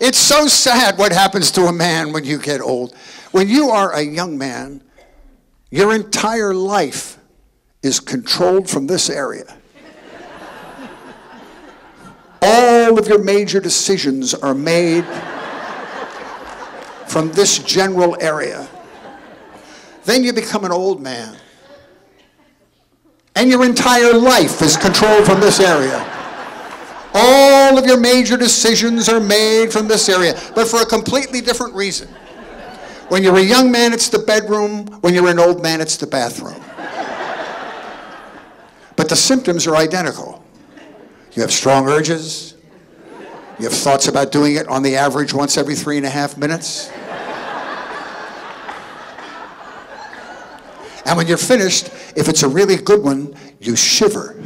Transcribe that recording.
It's so sad what happens to a man when you get old. When you are a young man, your entire life is controlled from this area. All of your major decisions are made from this general area. Then you become an old man. And your entire life is controlled from this area. All of your major decisions are made from this area, but for a completely different reason. When you're a young man, it's the bedroom. When you're an old man, it's the bathroom. But the symptoms are identical. You have strong urges. You have thoughts about doing it on the average once every three and a half minutes. And when you're finished, if it's a really good one, you shiver